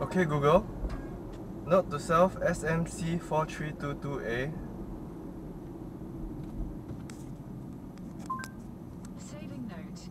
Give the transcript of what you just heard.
Okay Google, note to self SMC4322A. Saving note,